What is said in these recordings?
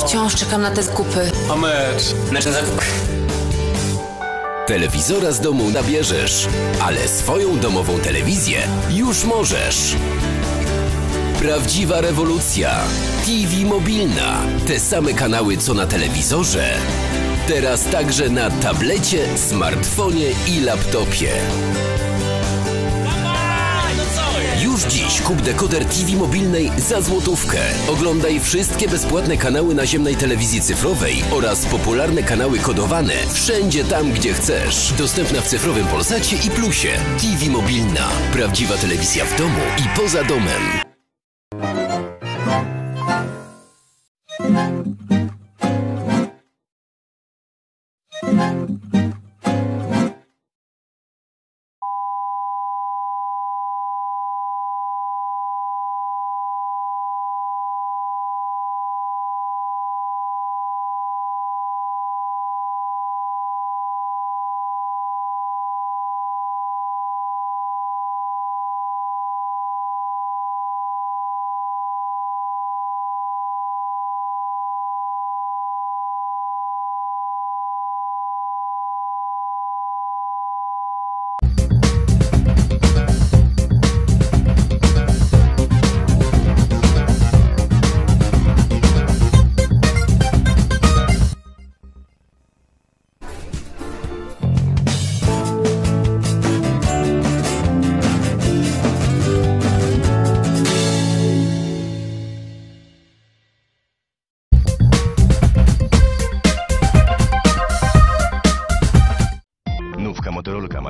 Wciąż czekam na te skupy. A mecz. Mecz na zakup. Telewizora z domu nabierzesz, ale swoją domową telewizję już możesz. Prawdziwa rewolucja. TV mobilna. Te same kanały co na telewizorze. Teraz także na tablecie, smartfonie i laptopie. Już dziś kup dekoder TV mobilnej za złotówkę. Oglądaj wszystkie bezpłatne kanały naziemnej telewizji cyfrowej oraz popularne kanały kodowane wszędzie tam, gdzie chcesz. Dostępna w cyfrowym Polsacie i Plusie. TV mobilna. Prawdziwa telewizja w domu i poza domem.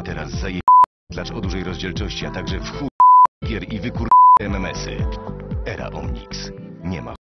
Teraz zaje... klacz o dużej rozdzielczości, a także w chuj gier i wykur... MMS-y. Era Omnix. Nie ma